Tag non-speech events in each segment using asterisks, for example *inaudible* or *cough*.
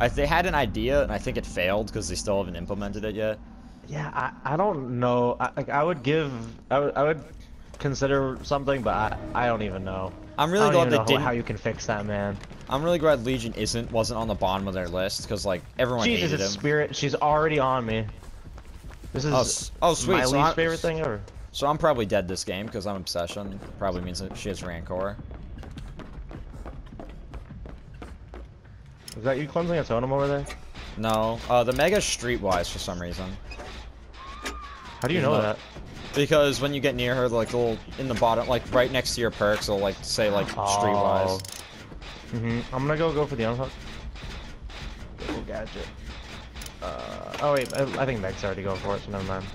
I, they had an idea, and I think it failed because they still haven't implemented it yet. Yeah, I, I don't know. I, like, I would give, I would, I would consider something, but I, I don't even know. I'm I really glad they know didn't. how you can fix that, man. I'm really glad Legion isn't wasn't on the bottom of their list because like everyone Jesus, hated him. Spirit. She's already on me. This oh, is Oh, oh, sweet. my so least I'm- favorite thing ever. So I'm probably dead this game because I'm obsession. Probably means that she has Rancor. Is that you cleansing a totem over there? No, uh, the Mega's streetwise for some reason. How do you Even know that? Because when you get near her, like little in the bottom, like right next to your perks, it'll like say like streetwise. Mm-hmm. I'm gonna go go for the unhook. Little gadget. Uh, oh wait, I, I think Meg's already going for it, so never mind.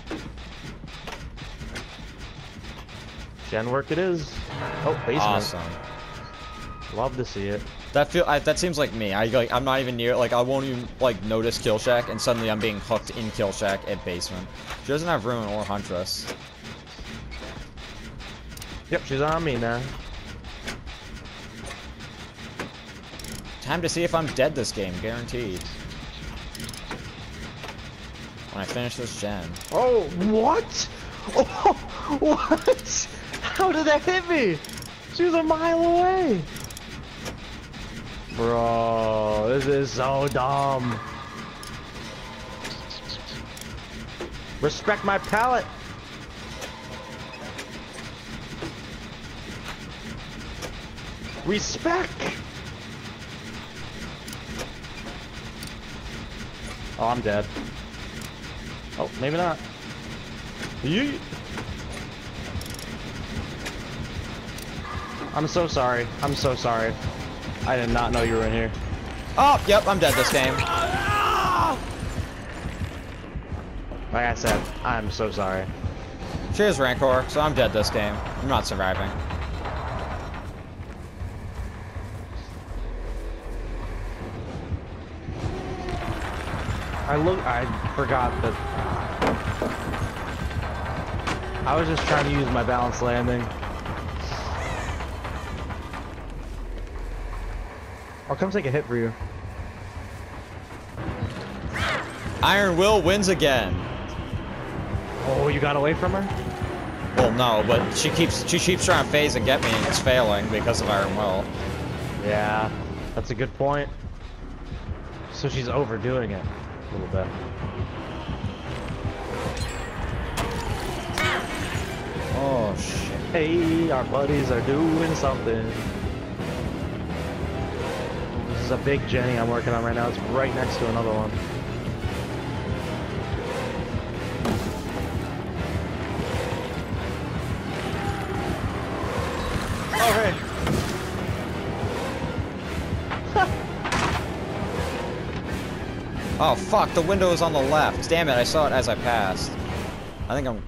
Gen work it is. Oh, basement. Awesome. Love to see it. That feel I, that seems like me. I like I'm not even near. Like I won't even like notice kill shack, and suddenly I'm being hooked in kill shack at basement. She doesn't have ruin or huntress. Yep, she's on me now. Time to see if I'm dead this game, guaranteed. When I finish this gen. Oh, what? *laughs* Oh, what? How did that hit me? She was a mile away. Bro, this is so dumb. Respect my pallet. Respect. Oh, I'm dead. Oh, maybe not. Yeet. I'm so sorry. I'm so sorry. I did not know you were in here. Oh, yep, I'm dead this game. Like I said, I'm so sorry. Cheers, Rancor. So I'm dead this game. I'm not surviving. I look. I forgot that. I was just trying to use my Balanced Landing. I'll come take a hit for you. Iron Will wins again. Oh, you got away from her? Well, no, but she keeps she keeps trying to phase and get me, and it's failing because of Iron Will. Yeah, that's a good point. So she's overdoing it a little bit. Oh shit. Hey, our buddies are doing something. Is a big Jenny I'm working on right now. It's right next to another one. Oh, *laughs* hey. Oh fuck, the window is on the left. Damn it, I saw it as I passed. I think I'm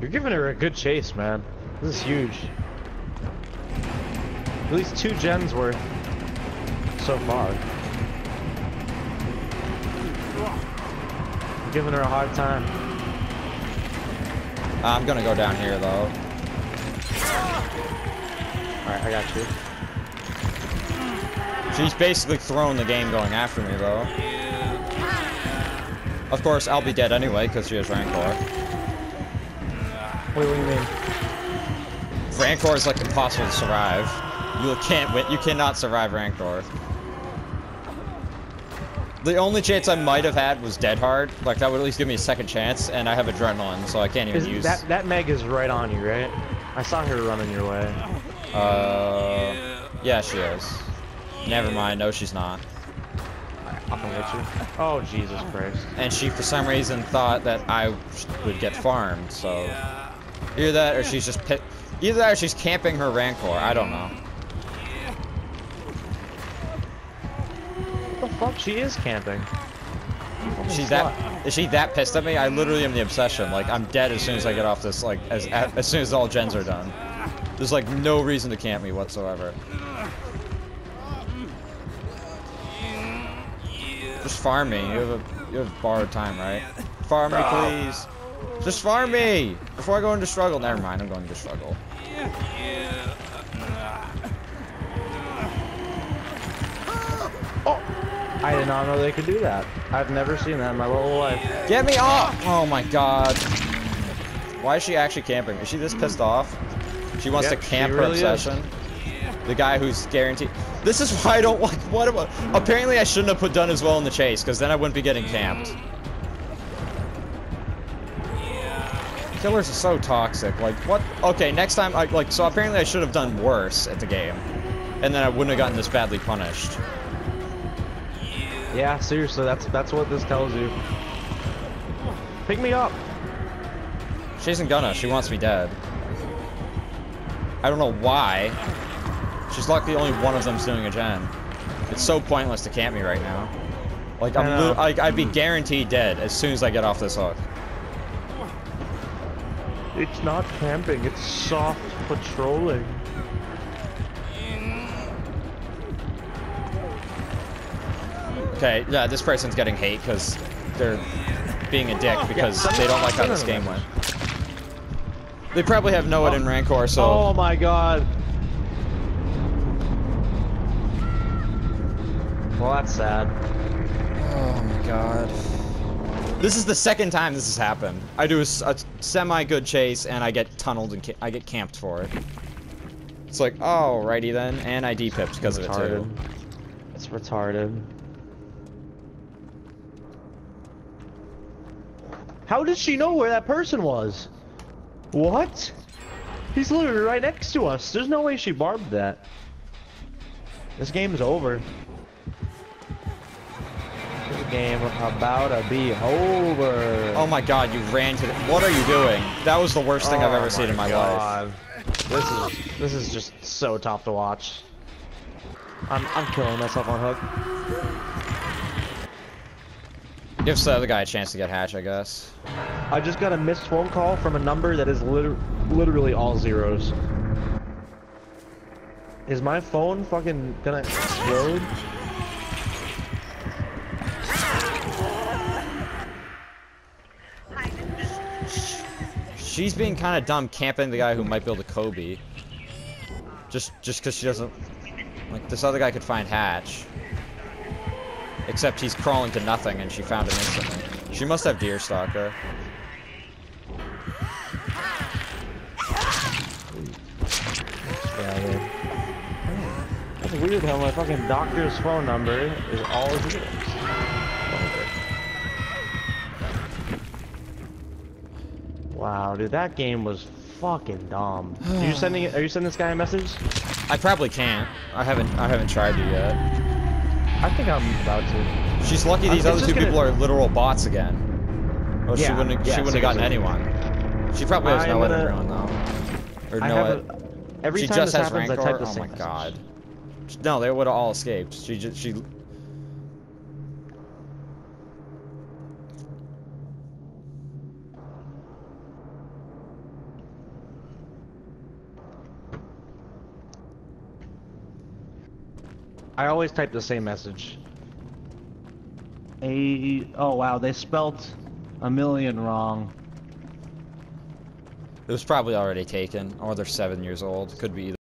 You're giving her a good chase, man. This is huge. At least two gens worth so far. You're giving her a hard time. I'm gonna go down here though. Alright, I got you. She's basically throwing the game going after me though. Of course, I'll be dead anyway because she has Rancor. Wait, what do you mean? Rancor is like impossible to survive. You can't win. You cannot survive Rancor. The only chance I might have had was Dead Hard. Like that would at least give me a second chance, and I have Adrenaline, so I can't even Is use. that that Meg is right on you, right? I saw her running your way. Uh, yeah, she is. Never mind. No, she's not. I'll come get you. Oh Jesus Christ! And she, for some reason, thought that I would get farmed. So either that, or she's just pit. Either that, or she's camping her Rancor. I don't know. Fuck? She is camping. Holy Is she slut. that is she that pissed at me? I literally am the obsession. Like I'm dead as soon as I get off this. Like as as soon as all gens are done. There's like no reason to camp me whatsoever. Just farm me. You have a you have borrowed time, right? Farm me, please. Just farm me before I go into struggle. Never mind. I'm going into struggle. I did not know they could do that. I've never seen that in my whole life. Get me off! Oh my god. Why is she actually camping? Is she this pissed off? She wants Yep, to camp her really is. obsession. The guy who's guaranteed. This is why I don't like. What about? Apparently, I shouldn't have put done as well in the chase, because then I wouldn't be getting camped. Killers are so toxic. Like, what? Okay, next time, I like. So apparently, I should have done worse at the game, and then I wouldn't have gotten this badly punished. Yeah, seriously, that's that's what this tells you. Pick me up. She isn't gonna. She wants me dead. I don't know why. She's lucky only one of them's doing a gen. It's so pointless to camp me right now. Like I'm, I know. lit- like I'd be guaranteed dead as soon as I get off this hook. It's not camping, it's soft patrolling. Okay, yeah, this person's getting hate because they're being a dick because send they don't like how this game went. They probably have NOED in Rancor, so oh, oh my god. Well, that's sad. Oh my god. This is the second time this has happened. I do a semi-good chase and I get tunneled and ca I get camped for it. It's like, oh, righty then, and I depipped because of it too. It's retarded. How did she know where that person was? What? He's literally right next to us. There's no way she barbed that. This game's over. This game about to be over. Oh my god, you ran to the- What are you doing? That was the worst thing I've Oh ever seen in my life. God. This is this is just so tough to watch. I'm I'm killing myself on hook. Gives the other guy a chance to get hatch, I guess. I just got a missed phone call from a number that is liter literally all zeros. Is my phone fucking gonna explode? She's being kind of dumb camping the guy who might build a Kobe. Just just because she doesn't... Like, this other guy could find hatch. Except he's crawling to nothing and she found him instantly. She must have Deer Stalker. Yeah, dude. That's weird how my fucking doctor's phone number is all. Wow, dude, that game was fucking dumb. Are you sending are you sending this guy a message? I probably can't. I haven't I haven't tried to yet. I think I'm about to. She's lucky I'm- these other two gonna- people are literal bots again. Or she wouldn't yeah, she wouldn't have gotten anyone. She probably has I'm no one gonna- everyone though. Or I no a, every she time just this has happens, Rancor? I type the oh my message. god. No, they would have all escaped. She just she I always type the same message. A oh wow, they spelt a million wrong. it was probably already taken, or they're seven years old. Could be either.